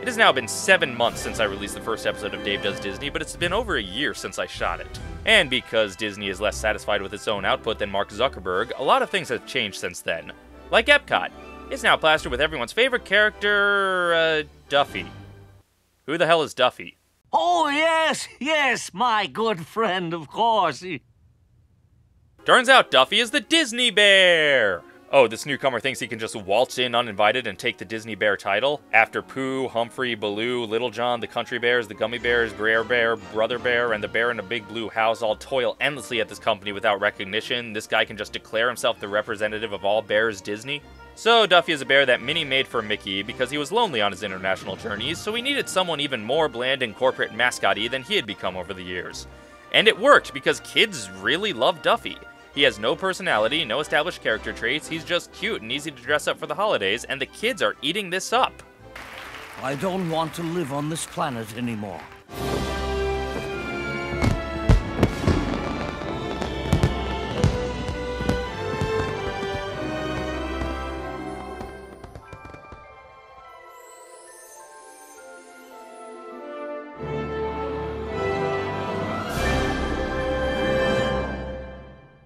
It has now been seven months since I released the first episode of Dave Does Disney, but it's been over a year since I shot it. And because Disney is less satisfied with its own output than Mark Zuckerberg, a lot of things have changed since then. Like Epcot. It's now plastered with everyone's favorite character, uh, Duffy. Who the hell is Duffy? Oh, yes, yes, my good friend, of course. Turns out Duffy is the Disney Bear! Oh, this newcomer thinks he can just waltz in uninvited and take the Disney Bear title? After Pooh, Humphrey, Baloo, Little John, the Country Bears, the Gummi Bears, Brer Bear, Brother Bear, and the Bear in a Big Blue House all toil endlessly at this company without recognition, this guy can just declare himself the representative of all bears Disney? So, Duffy is a bear that Minnie made for Mickey because he was lonely on his international journeys, so he needed someone even more bland and corporate mascotty than he had become over the years. And it worked because kids really love Duffy. He has no personality, no established character traits, he's just cute and easy to dress up for the holidays, and the kids are eating this up. I don't want to live on this planet anymore.